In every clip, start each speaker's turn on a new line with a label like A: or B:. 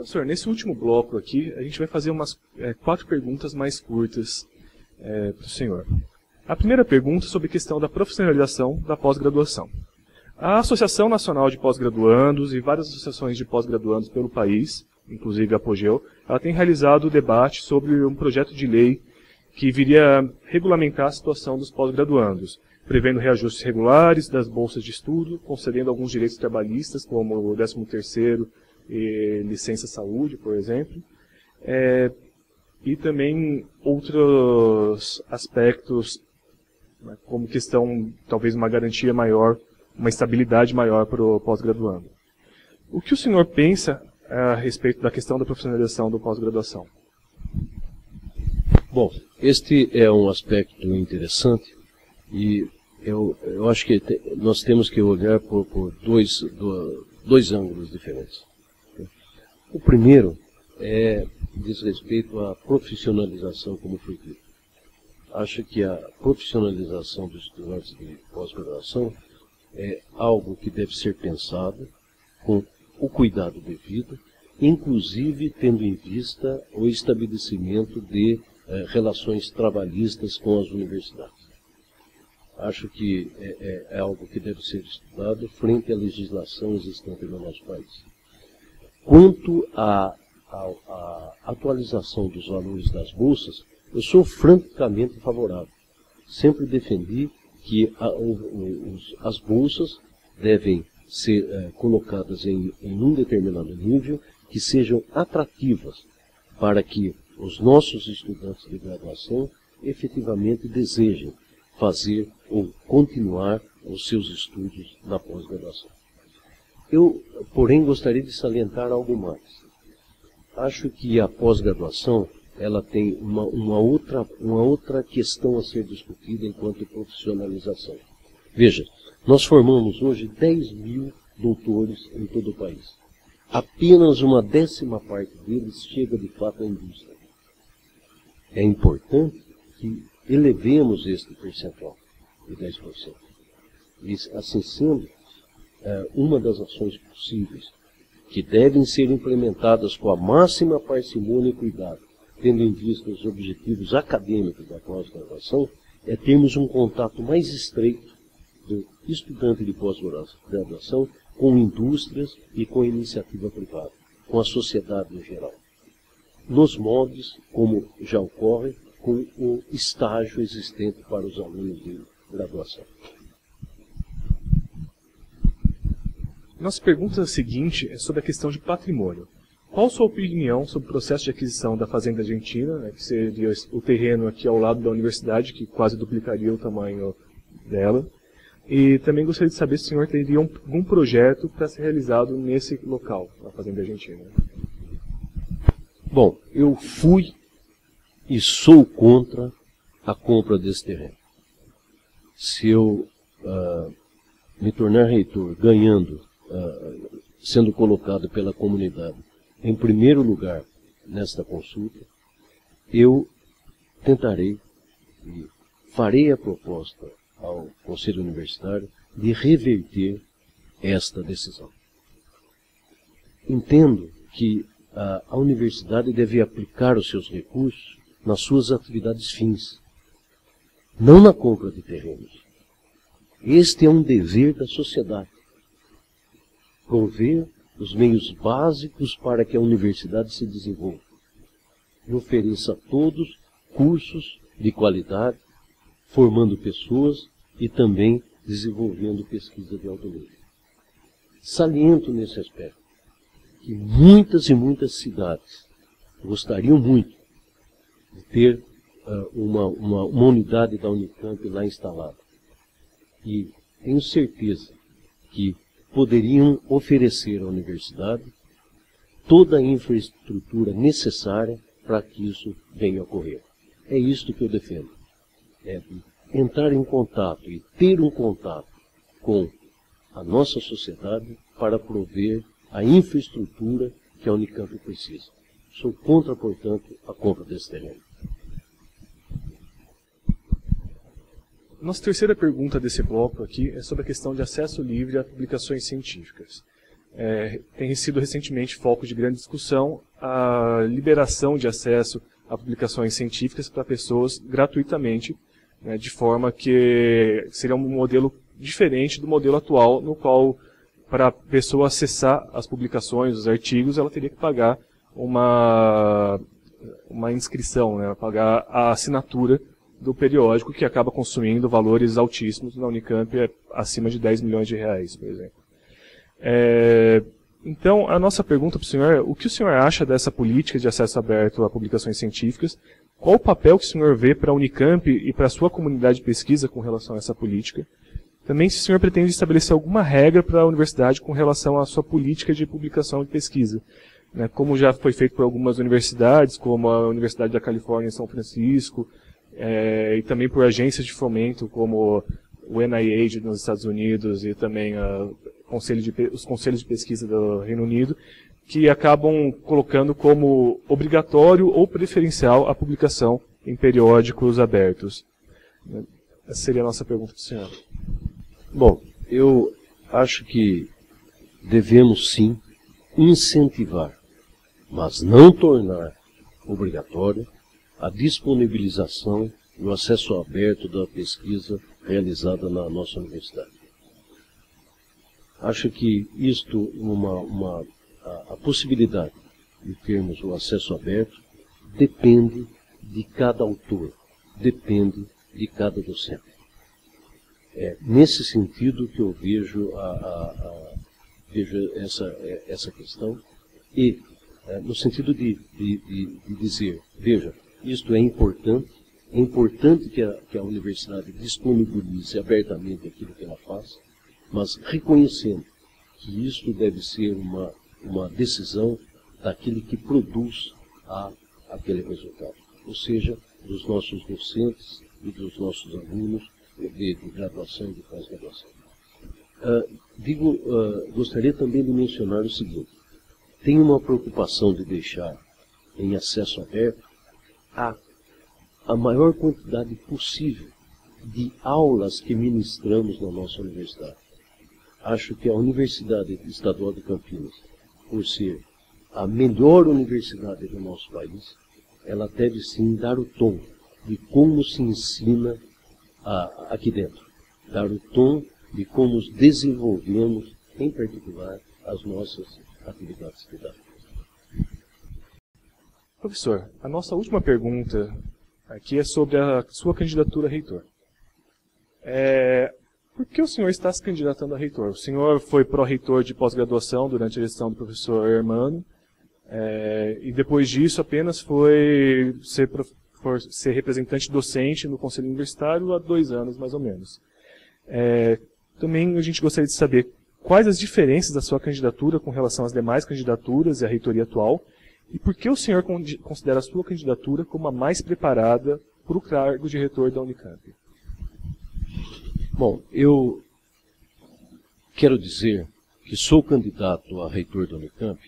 A: Professor, nesse último bloco aqui, a gente vai fazer umas é, quatro perguntas mais curtas é, para o senhor. A primeira pergunta é sobre a questão da profissionalização da pós-graduação. A Associação Nacional de Pós-Graduandos e várias associações de pós-graduandos pelo país, inclusive a Apogeu, ela tem realizado o debate sobre um projeto de lei que viria regulamentar a situação dos pós-graduandos, prevendo reajustes regulares das bolsas de estudo, concedendo alguns direitos trabalhistas, como o 13º e licença saúde, por exemplo, é, e também outros aspectos, né, como questão, talvez uma garantia maior uma estabilidade maior para o pós-graduando. O que o senhor pensa eh, a respeito da questão da profissionalização do pós-graduação?
B: Bom, este é um aspecto interessante e eu, eu acho que te, nós temos que olhar por, por dois, dois ângulos diferentes. O primeiro é, diz respeito à profissionalização, como foi dito. Acho que a profissionalização dos estudantes de pós-graduação é algo que deve ser pensado com o cuidado devido, inclusive tendo em vista o estabelecimento de eh, relações trabalhistas com as universidades. Acho que é, é, é, algo que deve ser estudado frente à legislação existente no nosso país. Quanto à, atualização dos valores das bolsas, eu sou francamente favorável. Sempre defendi que a, os, as bolsas devem ser é, colocadas em, em um determinado nível que sejam atrativas para que os nossos estudantes de graduação efetivamente desejem fazer ou continuar os seus estudos na pós-graduação. Eu, porém, gostaria de salientar algo mais. Acho que a pós-graduação ela tem uma, uma, outra, uma outra questão a ser discutida enquanto profissionalização. Veja, nós formamos hoje 10 mil doutores em todo o país. Apenas uma décima parte deles chega de fato à indústria. É importante que elevemos este percentual de 10%. E, assim sendo, uma das ações possíveis que devem ser implementadas com a máxima parcimônia e cuidado tendo em vista os objetivos acadêmicos da pós-graduação, é termos um contato mais estreito do estudante de pós-graduação com indústrias e com a iniciativa privada, com a sociedade em geral. Nos moldes, como já ocorre, com o estágio existente para os alunos de graduação.
A: Nossa pergunta seguinte é sobre a questão de patrimônio. Qual sua opinião sobre o processo de aquisição da Fazenda Argentina, né, que seria o terreno aqui ao lado da universidade, que quase duplicaria o tamanho dela? E também gostaria de saber se o senhor teria algum projeto para ser realizado nesse local, na Fazenda Argentina.
B: Bom, eu fui e sou contra a compra desse terreno. Se eu uh, me tornar reitor ganhando, sendo colocado pela comunidade em primeiro lugar nesta consulta, eu tentarei e farei a proposta ao Conselho Universitário de reverter esta decisão. Entendo que a, a universidade deve aplicar os seus recursos nas suas atividades fins, não na compra de terrenos. Este é um dever da sociedade. Prover os meios básicos para que a universidade se desenvolva e ofereça a todos cursos de qualidade, formando pessoas e também desenvolvendo pesquisa de alto nível. Saliento nesse aspecto que muitas e muitas cidades gostariam muito de ter uh, uma, uma, uma unidade da Unicamp lá instalada. E tenho certeza que poderiam oferecer à universidade toda a infraestrutura necessária para que isso venha a ocorrer. É isto que eu defendo. É entrar em contato e ter um contato com a nossa sociedade para prover a infraestrutura que a Unicamp precisa. Sou contra, portanto, a compra desse terreno.
A: Nossa terceira pergunta desse bloco aqui é sobre a questão de acesso livre a publicações científicas. é, tem sido recentemente foco de grande discussão a liberação de acesso a publicações científicas para pessoas gratuitamente, né, de forma que seria um modelo diferente do modelo atual, no qual para a pessoa acessar as publicações, os artigos, ela teria que pagar uma, uma inscrição, né, pagar a assinatura do periódico, que acaba consumindo valores altíssimos na Unicamp, é acima de 10 milhões de reais, por exemplo. É, então, a nossa pergunta para o senhor é, o que o senhor acha dessa política de acesso aberto a publicações científicas? Qual o papel que o senhor vê para a Unicamp e para a sua comunidade de pesquisa com relação a essa política? Também se o senhor pretende estabelecer alguma regra para a universidade com relação à sua política de publicação e pesquisa. Né, como já foi feito por algumas universidades, como a Universidade da Califórnia em São Francisco, é, e também por agências de fomento como o NIH nos Estados Unidos e também a conselho de, os conselhos de pesquisa do Reino Unido, que acabam colocando como obrigatório ou preferencial a publicação em periódicos abertos. Essa seria a nossa pergunta para o senhor.
B: Bom, eu acho que devemos sim incentivar, mas não tornar obrigatório a disponibilização e o acesso aberto da pesquisa realizada na nossa universidade. Acho que isto, uma, uma, a, a possibilidade de termos o acesso aberto, depende de cada autor, depende de cada docente. É nesse sentido que eu vejo, a, a, a vejo essa, é, essa questão e é, no sentido de, de, de, de, dizer, veja, isto é importante, é importante que a, que a universidade disponibilize abertamente aquilo que ela faz, mas reconhecendo que isto deve ser uma, uma decisão daquele que produz a, aquele resultado, ou seja, dos nossos docentes e dos nossos alunos de, de graduação e de pós-graduação. Uh, digo, uh, gostaria também de mencionar o seguinte: tem uma preocupação de deixar em acesso aberto a, a maior quantidade possível de aulas que ministramos na nossa universidade acho que a Universidade Estadual de Campinas, por ser a melhor universidade do nosso país, ela deve sim dar o tom de como se ensina a, aqui dentro, dar o tom de como desenvolvemos, em particular, as nossas atividades didáticas.
A: Professor, a nossa última pergunta aqui é sobre a sua candidatura a reitor. É, por que o senhor está se candidatando a reitor? O senhor foi pró-reitor de pós-graduação durante a gestão do professor Hermano, é, e depois disso apenas foi ser, for ser, representante docente no Conselho Universitário há dois anos, mais ou menos. É, também a gente gostaria de saber quais as diferenças da sua candidatura com relação às demais candidaturas e à reitoria atual, e por que o senhor considera a sua candidatura como a mais preparada para o cargo de reitor da Unicamp?
B: Bom, eu quero dizer que sou candidato a reitor da Unicamp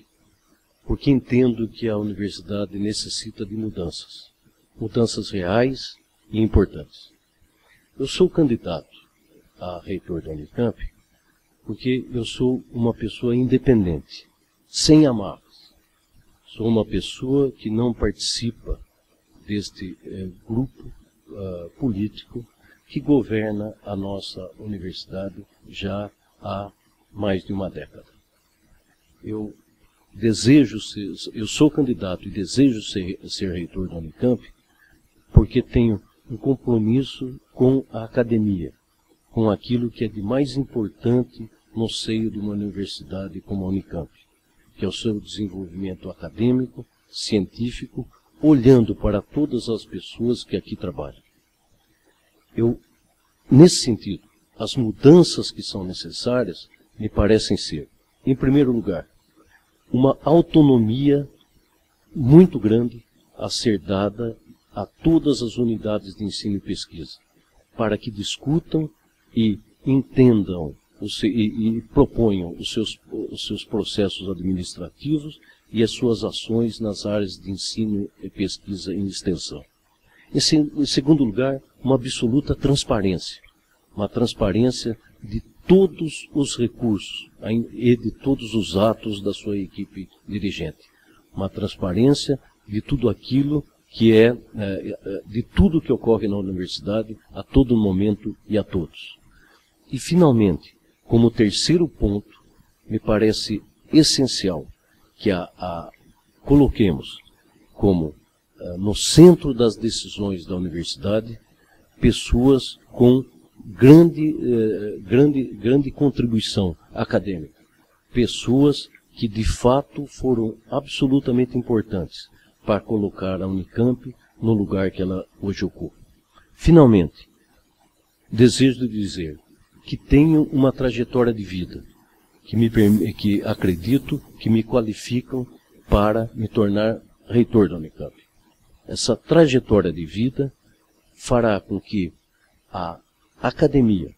B: porque entendo que a universidade necessita de mudanças, mudanças reais e importantes. Eu sou candidato a reitor da Unicamp porque eu sou uma pessoa independente, sem amarras. Sou uma pessoa que não participa deste eh, grupo uh, político que governa a nossa universidade já há mais de uma década. Eu desejo ser, eu sou candidato e desejo ser, ser reitor da Unicamp porque tenho um compromisso com a academia, com aquilo que é de mais importante no seio de uma universidade como a Unicamp, que é o seu desenvolvimento acadêmico, científico, olhando para todas as pessoas que aqui trabalham. Eu, nesse sentido, as mudanças que são necessárias me parecem ser, em primeiro lugar, uma autonomia muito grande a ser dada a todas as unidades de ensino e pesquisa, para que discutam e entendam e, e, proponham os seus, os seus processos administrativos e as suas ações nas áreas de ensino e pesquisa em extensão. Em segundo lugar, uma absoluta transparência. Uma transparência de todos os recursos e de todos os atos da sua equipe dirigente. Uma transparência de tudo aquilo que é, é de tudo que ocorre na universidade a todo momento e a todos. E finalmente, como terceiro ponto, me parece essencial que a, a coloquemos como uh, no centro das decisões da universidade pessoas com grande, uh, grande, grande contribuição acadêmica, pessoas que de fato foram absolutamente importantes para colocar a Unicamp no lugar que ela hoje ocupa. Finalmente, desejo dizer que tenho uma trajetória de vida que, me, que acredito que me qualificam para me tornar reitor da Unicamp. Essa trajetória de vida fará com que a academia,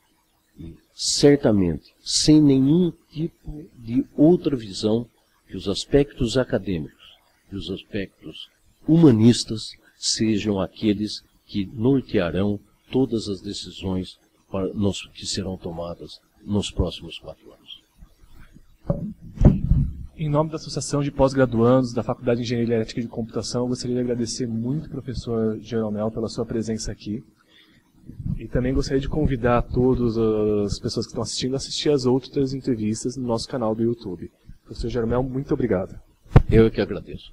B: certamente, sem nenhum tipo de outra visão que os aspectos acadêmicos e os aspectos humanistas sejam aqueles que nortearão todas as decisões que serão tomadas nos próximos quatro anos.
A: Em nome da Associação de Pós-Graduandos da Faculdade de Engenharia Elétrica e de Computação, eu gostaria de agradecer muito professor Jeromel pela sua presença aqui. E também gostaria de convidar todas as pessoas que estão assistindo a assistir as outras entrevistas no nosso canal do YouTube. Professor Jeromel, muito obrigado.
B: Eu é que agradeço.